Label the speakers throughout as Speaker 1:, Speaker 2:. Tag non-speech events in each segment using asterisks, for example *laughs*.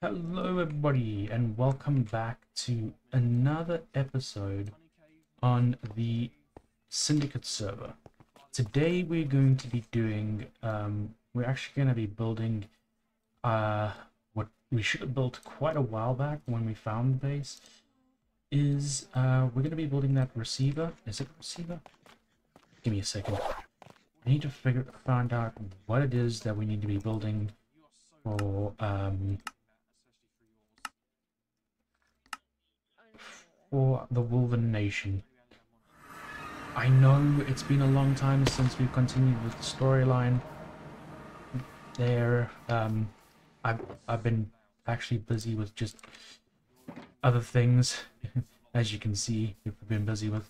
Speaker 1: Hello, everybody, and welcome back to another episode on the Syndicate server. Today, we're going to be doing, um, we're actually going to be building uh, what we should have built quite a while back when we found the base. Is uh, we're going to be building that receiver. Is it a receiver? Give me a second. I need to figure find out what it is that we need to be building for um, for the Wolven Nation. I know it's been a long time since we've continued with the storyline. There, um, I've I've been actually busy with just other things, *laughs* as you can see. We've been busy with.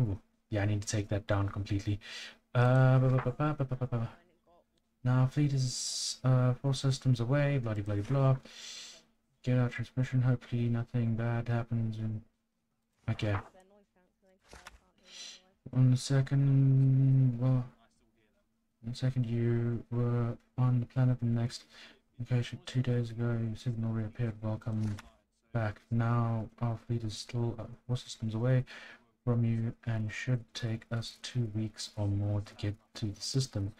Speaker 1: Ooh, yeah, I need to take that down completely. Uh. Now fleet is uh, four systems away. Bloody bloody blah. Get our transmission. Hopefully nothing bad happens. And okay. One second. Well, one second. You were on the planet. The next location two days ago. Your signal reappeared. Welcome back. Now our fleet is still uh, four systems away from you and should take us two weeks or more to get to the system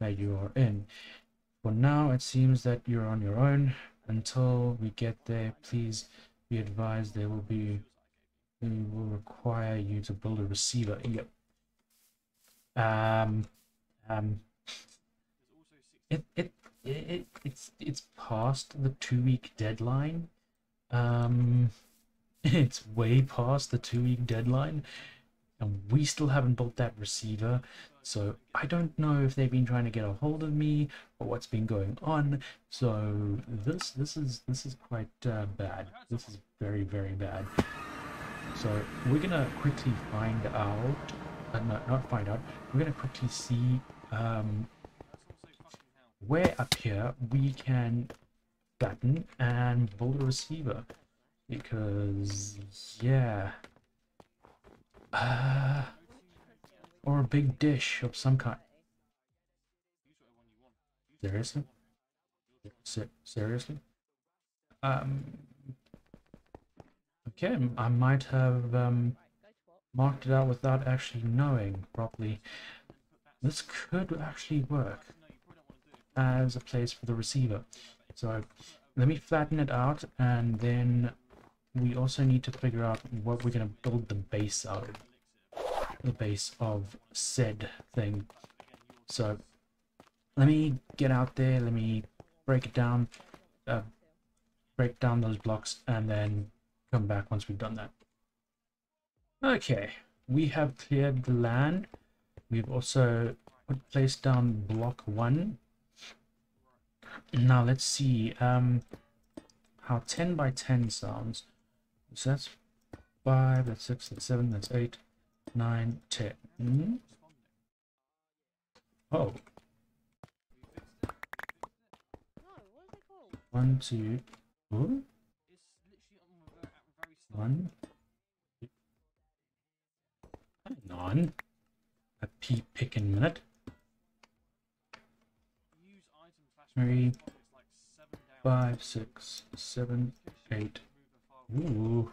Speaker 1: that you are in. For now, it seems that you're on your own. Until we get there, please be advised there will be we will require you to build a receiver. Yep. Um um it it it it's it's past the two week deadline. Um *laughs* it's way past the two week deadline and we still haven't built that receiver so i don't know if they've been trying to get a hold of me or what's been going on so this this is this is quite uh, bad this is very very bad so we're gonna quickly find out uh, no, not find out we're gonna quickly see um, where up here we can flatten and build a receiver. Because yeah uh, or a big dish of some kind. Seriously? Se seriously? Um okay i might have um marked it out without actually knowing properly this could actually work as a place for the receiver so let me flatten it out and then we also need to figure out what we're going to build the base out of. The base of said thing. So let me get out there, let me break it down, uh, break down those blocks, and then come back once we've done that. Okay, we have cleared the land. We've also put placed down block one. Now let's see um, how 10 by 10 sounds. So that's 5, that's 6, that's 7, that's 8, 9, 10. Hmm? Oh. One, two, ooh. One. Hang on. A pea picking minute. Three, five, six, seven, eight, Ooh.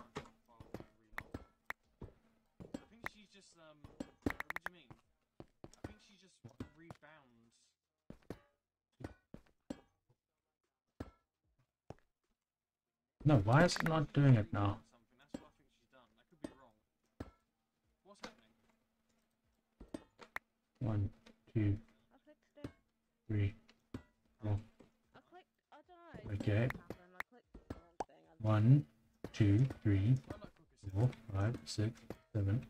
Speaker 1: No, why is it not doing it now?
Speaker 2: Something. That's what I think she's done. I could be wrong. What's happening?
Speaker 1: One, two,
Speaker 3: I clicked it.
Speaker 1: three, four.
Speaker 3: I clicked. I don't know.
Speaker 1: Okay.
Speaker 3: Something happened. I clicked the wrong thing. I
Speaker 1: One, two, three,
Speaker 2: Why not cook a
Speaker 1: four, five, six, seven.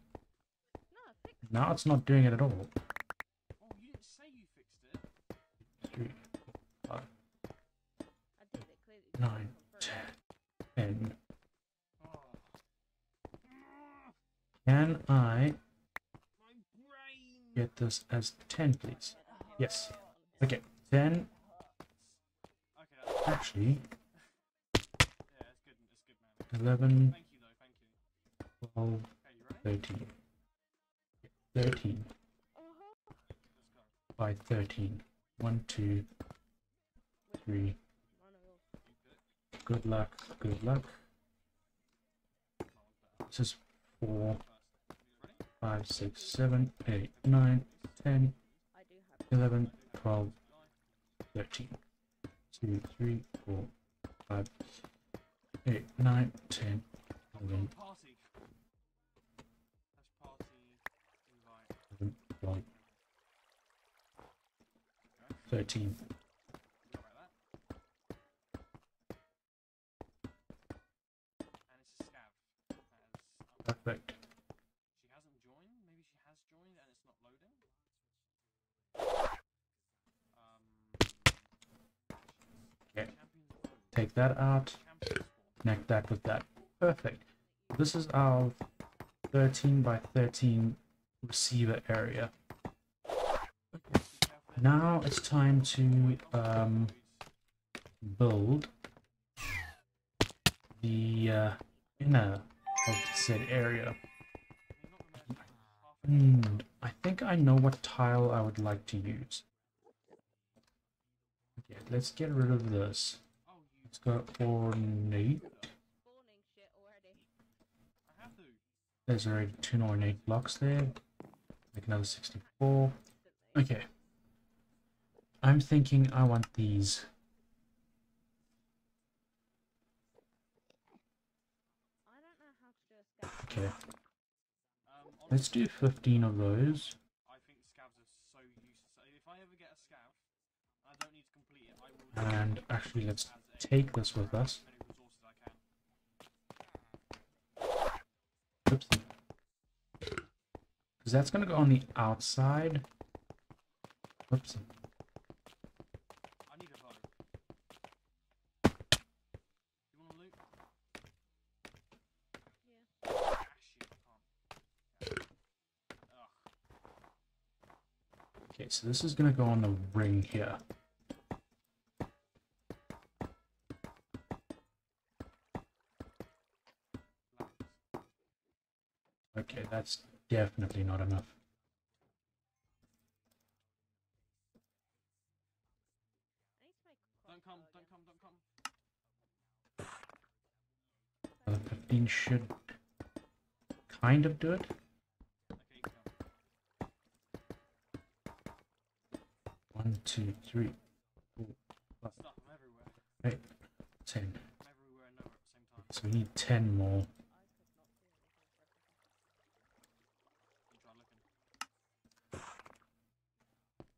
Speaker 3: No,
Speaker 1: Now it's not doing it at all.
Speaker 2: Oh, you didn't say you fixed it.
Speaker 1: Three,
Speaker 3: clearly.
Speaker 1: nine, ten. Can I get this as ten, please? Yes. Okay, ten.
Speaker 2: Okay. That's,
Speaker 1: Actually,
Speaker 2: yeah, it's good. It's good, man.
Speaker 1: eleven,
Speaker 2: Thank you, though. Thank you.
Speaker 1: twelve,
Speaker 2: Okay, you ready?
Speaker 1: thirteen. Thirteen
Speaker 3: Uh-huh.
Speaker 2: Let's go.
Speaker 1: by thirteen. One, two, three,
Speaker 3: One of those.
Speaker 1: good luck, good luck. This is four, five, six, seven, eight, nine, ten,
Speaker 3: I do have.
Speaker 1: 11, 12, 13. 2, 3, 4, 5, 8, 9, 10, 11, 13. Perfect.
Speaker 2: She hasn't joined. Maybe she has joined and it's not loading. Um,
Speaker 1: okay. Take that out. Connect that with that. Perfect. This is our 13 by 13 receiver area. Now it's time to um, build the uh, inner of said area. And I think I know what tile I would like to use. Okay, let's get rid of this. Let's go ornate. There's already two ornate blocks there. Make another 64. Okay. I'm thinking I want these.
Speaker 3: I don't know how to do a scout.
Speaker 1: Okay,
Speaker 2: Um,
Speaker 1: let's do 15 of those.
Speaker 2: I think scavs are so useless. So If I ever get a scav, I don't need to complete it. I will.
Speaker 1: And actually, let's take this with us.
Speaker 2: as many resources I can.
Speaker 1: Oops. Because that's going to go on the outside. Oops.
Speaker 2: I need a bow. You want to loot?
Speaker 3: Yeah.
Speaker 2: Ah, shit, I can't. Ugh.
Speaker 1: Okay, so this is going to go on the ring here. Okay, that's definitely not enough.
Speaker 3: I need to make a
Speaker 2: Don't come, don't come, don't come.
Speaker 1: Another 15 should kind of do it.
Speaker 2: Okay, you can come.
Speaker 1: One, two, three, four,
Speaker 2: I'm everywhere.
Speaker 1: ten. So we need 10 more.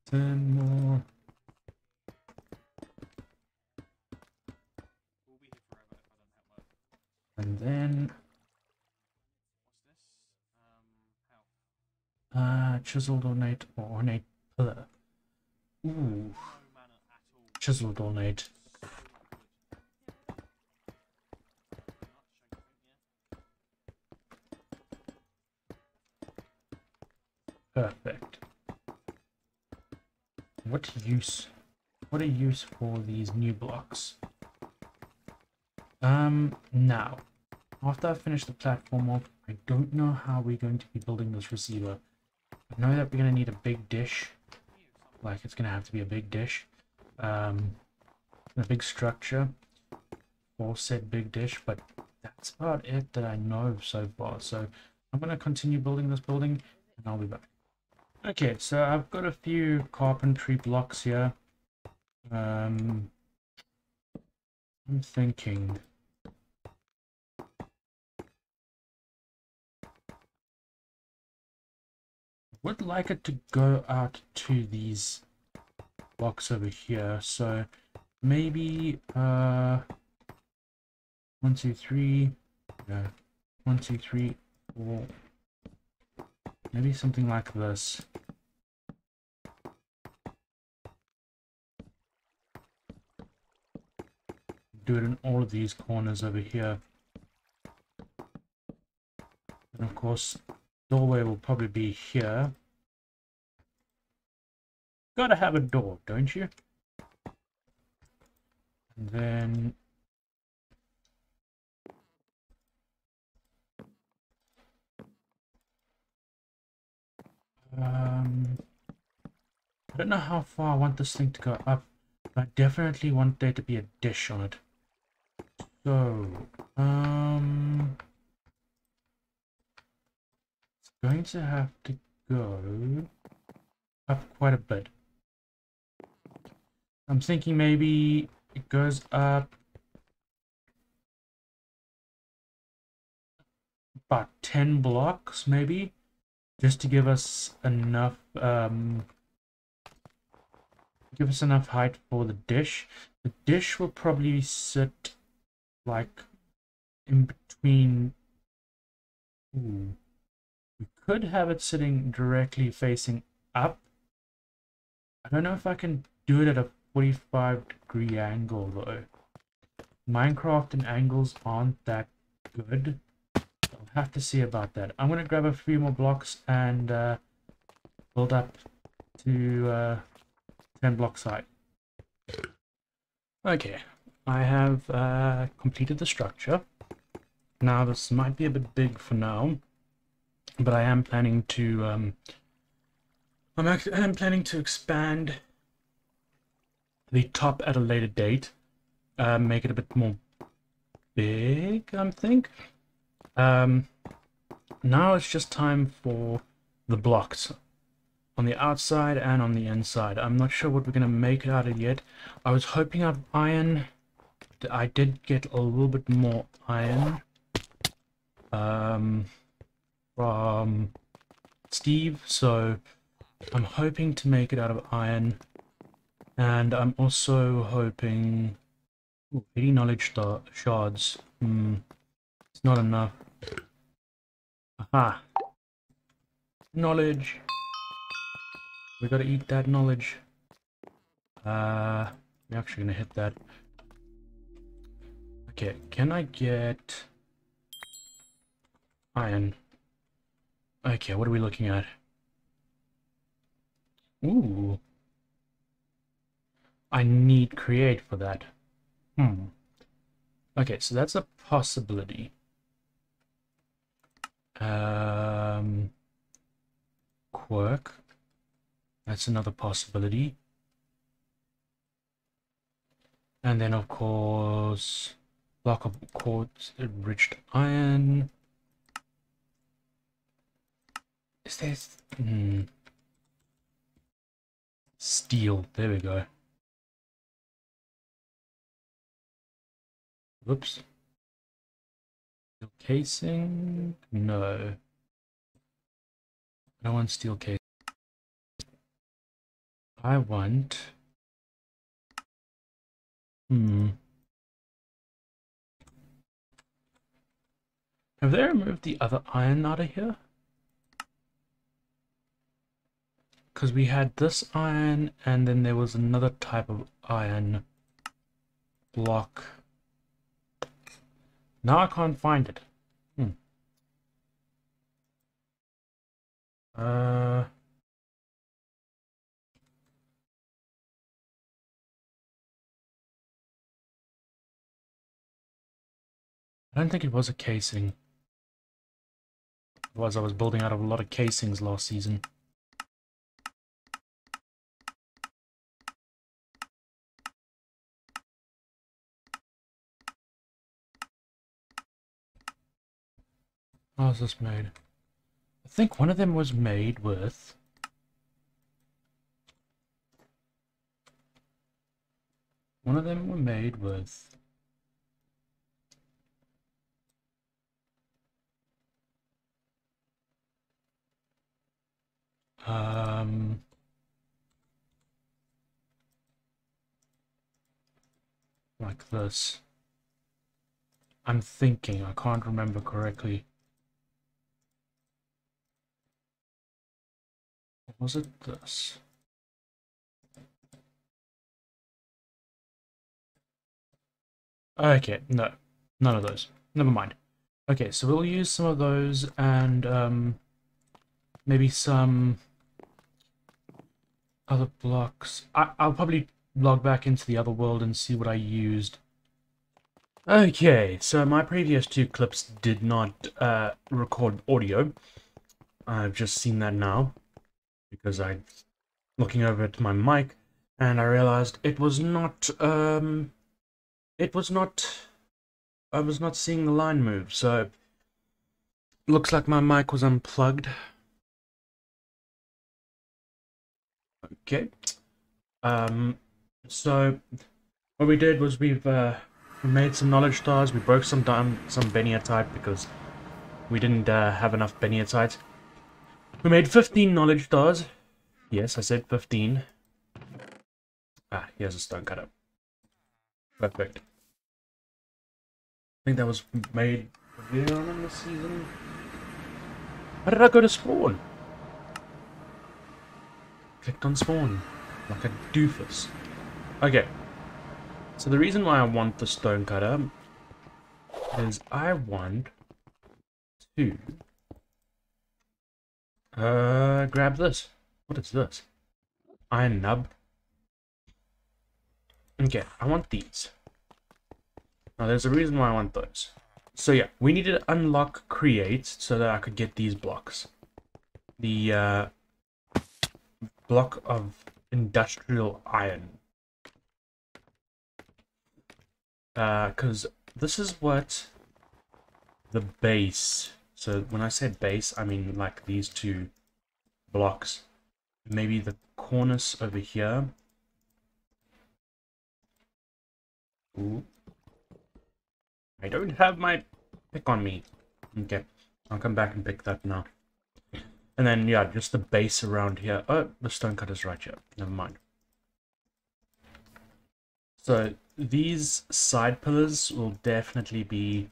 Speaker 1: 10 more. And then uh, chiseled ornate or ornate pillar. Ooh,
Speaker 2: No mana at all.
Speaker 1: chiseled ornate.
Speaker 2: So good. Very much, I think, yeah.
Speaker 1: Perfect. What use? What a use for these new blocks. Um, now, after I finish the platform off, I don't know how we're going to be building this receiver. I know that we're going to need a big dish. Like, it's going to have to be a big dish. Um, a big structure for said big dish, but that's about it that I know so far. So I'm going to continue building this building and I'll be back. Okay, so I've got a few carpentry blocks here. Um, I'm thinking. Would like it to go out to these blocks over here. So maybe uh, one, two, three. Yeah, one, two, three, four. Maybe something like this. Do it in all of these corners over here. And of course, doorway will probably be here. Gotta have a door, don't you? And then Um, I don't know how far I want this thing to go up, but I definitely want there to be a dish on it. So, um, it's going to have to go up quite a bit. I'm thinking maybe it goes up about 10 blocks, maybe, just to give us enough, um, give us enough height for the dish. The dish will probably sit like in between. Ooh. We could have it sitting directly facing up. I don't know if I can do it at a 45 degree angle though. Minecraft and angles aren't that good. I'll have to see about that. I'm gonna grab a few more blocks and uh, build up to uh, 10 block high. Okay, I have uh, completed the structure. Now this might be a bit big for now, but I am planning to um, I'm I'm planning to expand the top at a later date, uh, make it a bit more big. I think. Um, now it's just time for the blocks on the outside and on the inside. I'm not sure what we're gonna make out of yet. I was hoping of iron. I did get a little bit more iron um, from Steve, so I'm hoping to make it out of iron. And I'm also hoping... Ooh, 80 knowledge shards. Hmm, it's not enough. Aha! Knowledge! We gotta eat that knowledge. Uh, we're actually gonna hit that. Okay, can I get iron? Okay, what are we looking at? Ooh. I need create for that. Hmm. Okay, so that's a possibility. Um, Quark. That's another possibility. And then, of course, block of quartz, enriched iron. Is there... Hmm. Steel. There we go. Whoops. Steel casing? No. I don't want steel casing. I want... Hmm. Have they removed the other iron out of here? Because we had this iron and then there was another type of iron block. Now I can't find it. Hmm. Uh... I don't think it was a casing. Otherwise I was building out of a lot of casings last season. How was this made? I think one of them was made with... One of them were made with... Um... Like this. I'm thinking, I can't remember correctly. Was it this? Okay, no, none of those. Never mind. Okay, so we'll use some of those and um, maybe some other blocks. I I'll probably log back into the other world and see what I used. Okay, so my previous two clips did not uh, record audio. I've just seen that now because I looking over at my mic and I realized it was not um it was not I was not seeing the line move, so looks like my mic was unplugged. Okay. Um, so what we did was we've uh, we made some knowledge stars. We broke some down some benitoite because we didn't uh, have enough benitoite. We made 15 knowledge stars. Yes, I said 15. Ah, here's a stone cutter. Perfect. I think that was made earlier on in the season. How did I go to spawn? Clicked on spawn. Like a doofus. Okay. So the reason why I want the stone cutter is I want to uh grab this. What is this? Iron nub. Okay, I want these. Now there's a reason why I want those. So yeah, we need to unlock create so that I could get these blocks. The uh, block of industrial iron. Uh, because this is what the base. So when I say base, I mean like these two blocks. Maybe the cornice over here. Ooh. I don't have my pick on me. Okay, I'll come back and pick that now. And then, yeah, just the base around here. Oh, the stone cutter's right here. Never mind. So, these side pillars will definitely be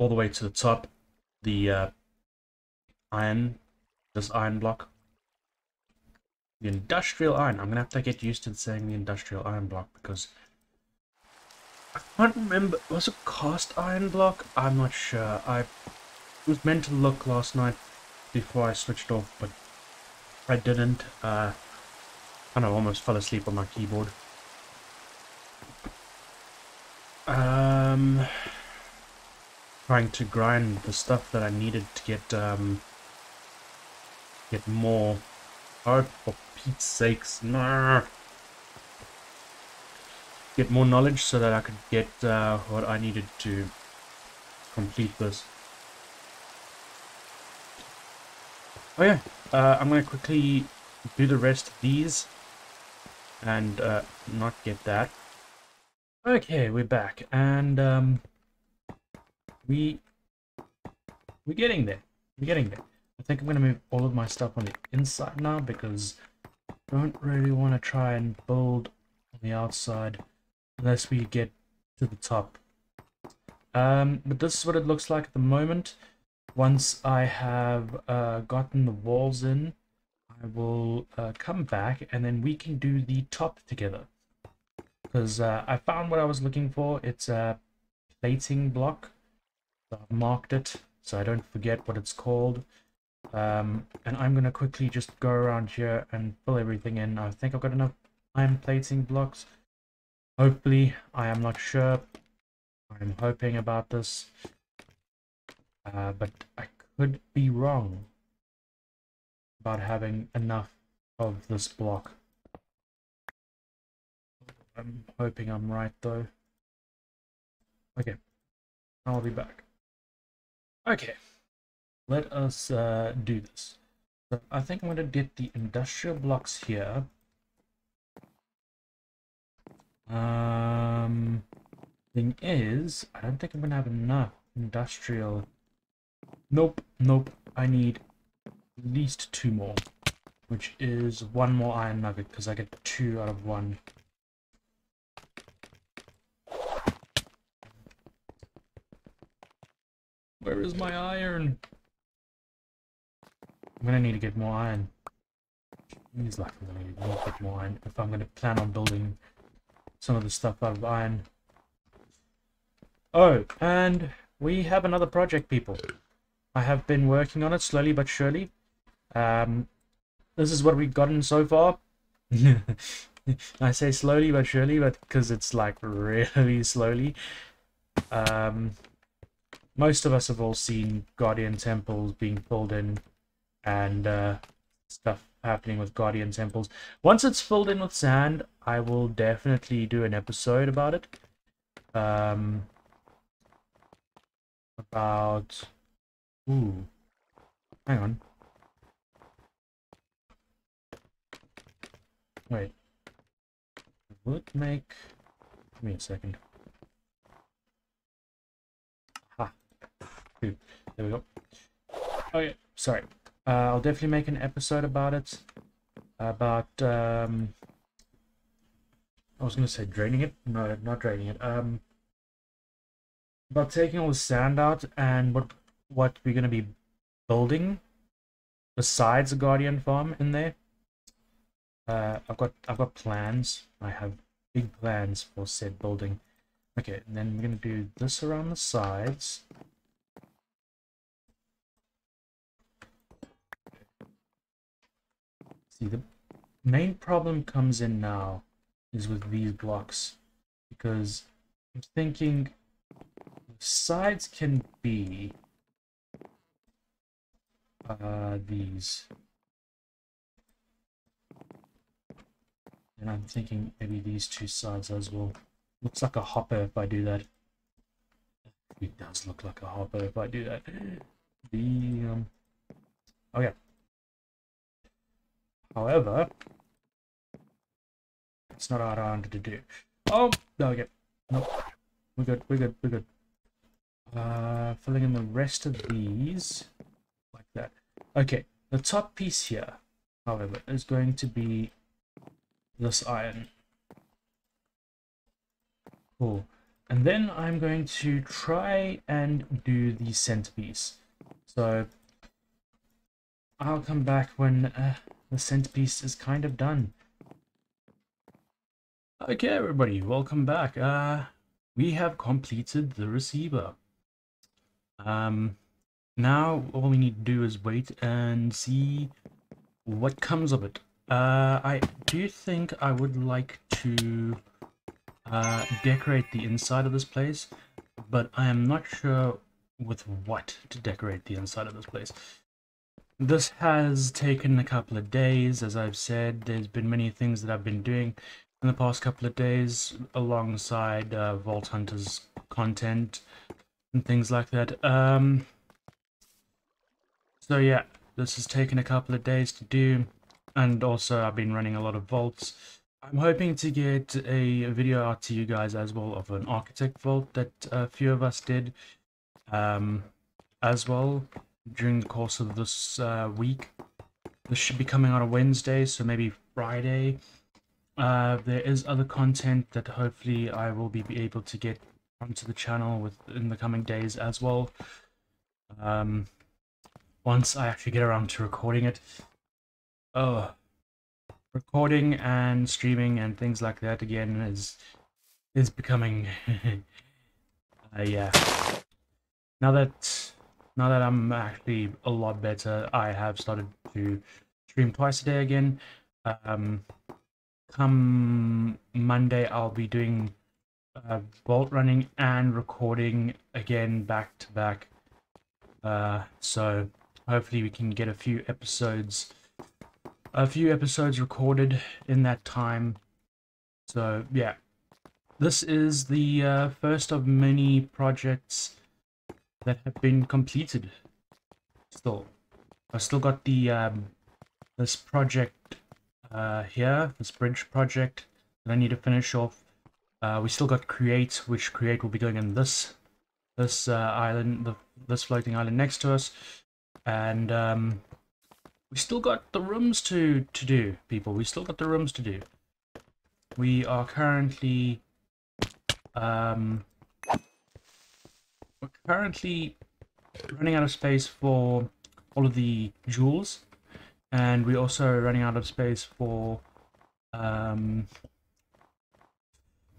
Speaker 1: all the way to the top. The uh, iron, this iron block. The industrial iron. I'm going to have to get used to saying the industrial iron block because I can't remember. Was it cast iron block? I'm not sure. I was meant to look last night before I switched off, but I didn't. Uh, kind of almost fell asleep on my keyboard. Um, trying to grind the stuff that I needed to get um, get more. Oh, for Pete's sakes! Nah. Get more knowledge so that I could get uh, what I needed to complete this. Oh yeah, uh, I'm to quickly do the rest of these and uh, not get that. Okay, we're back and um, we we're getting there. We're getting there. I think I'm going to move all of my stuff on the inside now because I don't really want to try and build on the outside unless we get to the top. Um, but this is what it looks like at the moment. Once I have uh, gotten the walls in, I will uh, come back and then we can do the top together. Because uh, I found what I was looking for. It's a plating block. I've marked it so I don't forget what it's called. Um, and I'm going to quickly just go around here and fill everything in. I think I've got enough iron plating blocks. Hopefully, I am not sure. I'm hoping about this. Uh, but I could be wrong about having enough of this block. I'm hoping I'm right though. Okay, I'll be back. Okay, let us uh, do this. So I think I'm going to get the industrial blocks here. Um, thing is, I don't think I'm going to have enough industrial Nope, nope. I need at least two more. Which is one more iron nugget, because I get two out of one. Where is my iron? I'm gonna need to get more iron. Like I'm gonna need more iron if I'm gonna plan on building some of the stuff out of iron. Oh, and we have another project, people. I have been working on it slowly but surely. Um, this is what we've gotten so far. *laughs* I say slowly but surely, but because it's like really *laughs* slowly. Um, most of us have all seen Guardian Temples being pulled in and uh, stuff happening with Guardian Temples. Once it's filled in with sand, I will definitely do an episode about it. Um, about... Ooh. Hang on. Wait. Would make... Give me a second. Ha. Good. There we go. Okay, sorry. Uh, I'll definitely make an episode about it. About, um... I was gonna say draining it. No, not draining it. Um... About taking all the sand out and what what we're gonna be building besides a guardian farm in there. Uh, I've got I've got plans. I have big plans for said building. Okay, and then we're gonna do this around the sides. See the main problem comes in now is with these blocks because I'm thinking sides can be uh, these. And I'm thinking maybe these two sides as well. Looks like a hopper if I do that. It does look like a hopper if I do that. The um oh yeah. However, it's not I to do. Oh no okay. Nope. We're good, we're good, we're good. Uh filling in the rest of these like that. Okay, the top piece here, however, is going to be this iron. Cool. And then I'm going to try and do the centerpiece. So I'll come back when uh, the centerpiece is kind of done. Okay, everybody, welcome back. Uh, we have completed the receiver. Um, now all we need to do is wait and see what comes of it. Uh, I do think I would like to uh, decorate the inside of this place, but I am not sure with what to decorate the inside of this place. This has taken a couple of days, as I've said. There's been many things that I've been doing in the past couple of days alongside uh, Vault Hunters content and things like that. Um, so yeah, this has taken a couple of days to do, and also I've been running a lot of vaults. I'm hoping to get a video out to you guys as well of an architect vault that a few of us did um, as well during the course of this uh, week. This should be coming out on Wednesday, so maybe Friday. Uh, there is other content that hopefully I will be able to get onto the channel within the coming days as well. Um, once I actually get around to recording it. Oh, recording and streaming and things like that again is is becoming *laughs* uh, yeah. Now that now that I'm actually a lot better, I have started to stream twice a day again. Um, come Monday, I'll be doing uh, vault running and recording again back to back. Uh, so hopefully we can get a few episodes a few episodes recorded in that time so yeah this is the uh, first of many projects that have been completed still i still got the um, this project uh, here this bridge project that i need to finish off uh, we still got create which create will be going in this this uh, island the this floating island next to us and um, we still got the rooms to to do, people. We still got the rooms to do. We are currently um, we're currently running out of space for all of the jewels, and we're also running out of space for um,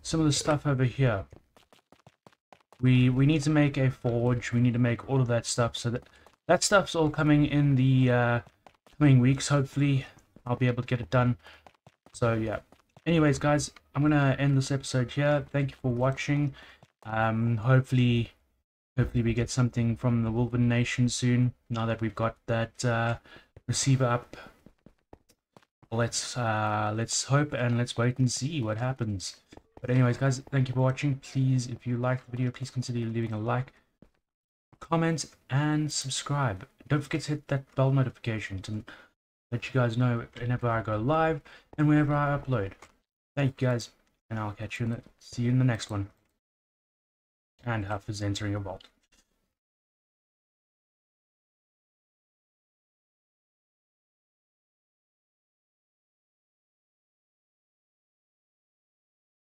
Speaker 1: some of the stuff over here. We we need to make a forge. We need to make all of that stuff so that that stuff's all coming in the uh, coming weeks, hopefully. I'll be able to get it done. So, yeah. Anyways, guys, I'm to end this episode here. Thank you for watching. Um, hopefully, hopefully we get something from the Wolven Nation soon, now that we've got that uh, receiver up. Let's, uh, let's hope and let's wait and see what happens. But anyways, guys, thank you for watching. Please, if you like the video, please consider leaving a like comment, and subscribe. Don't forget to hit that bell notification to let you guys know whenever I go live and whenever I upload. Thank you guys, and I'll catch you in the see you in the next one. And half is entering a vault.